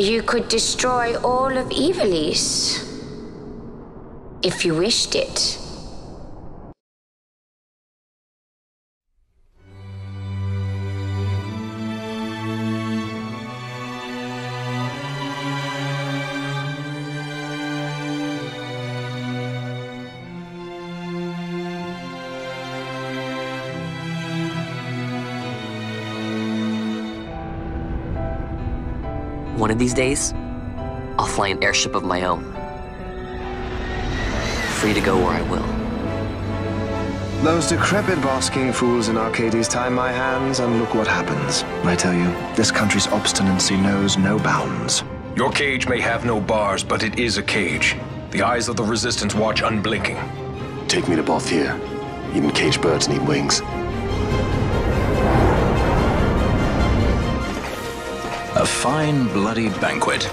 you could destroy all of Ivalice. If you wished it. One of these days, I'll fly an airship of my own. Free to go where I will. Those decrepit basking fools in Archades tie my hands, and look what happens. I tell you, this country's obstinacy knows no bounds. Your cage may have no bars, but it is a cage. The eyes of the Resistance watch unblinking. Take me to Balthier. Even caged birds need wings. A fine, bloody banquet.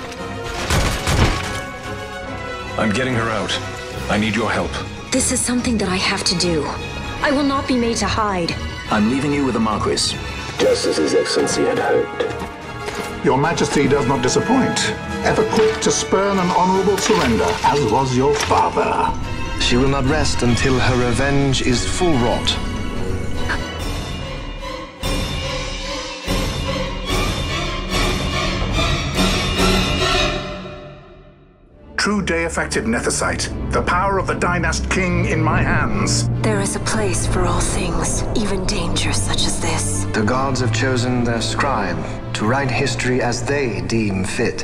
I'm getting her out. I need your help. This is something that I have to do. I will not be made to hide. I'm leaving you with the Marquis. Just as His Excellency had hoped. Your Majesty does not disappoint. Ever quick to spurn an honorable surrender, as was your father. She will not rest until her revenge is full wrought. True deifacted nethicite. The power of the Dynast King in my hands. There is a place for all things, even danger such as this. The gods have chosen their scribe to write history as they deem fit.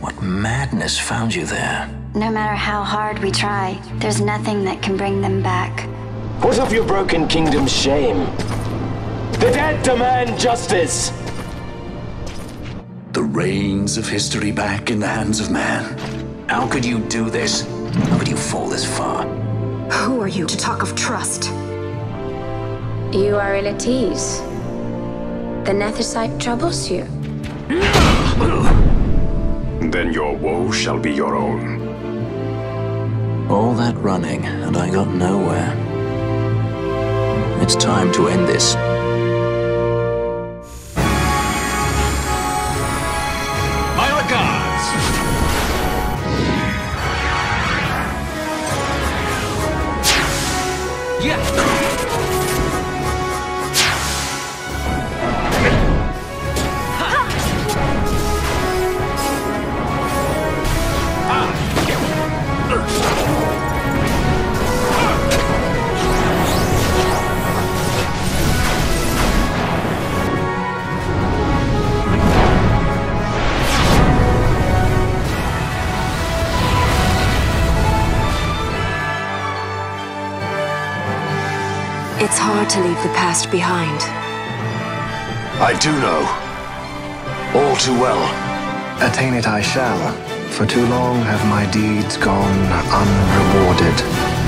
What madness found you there? No matter how hard we try, there's nothing that can bring them back. What of your broken kingdom's shame? The dead demand justice! The reins of history back in the hands of man. How could you do this? How could you fall this far? Who are you to talk of trust? You are ill at ease. The Nethicite troubles you. Then your woe shall be your own. All that running, and I got nowhere. It's time to end this. It's hard to leave the past behind. I do know. All too well. Attain it I shall. For too long have my deeds gone unrewarded.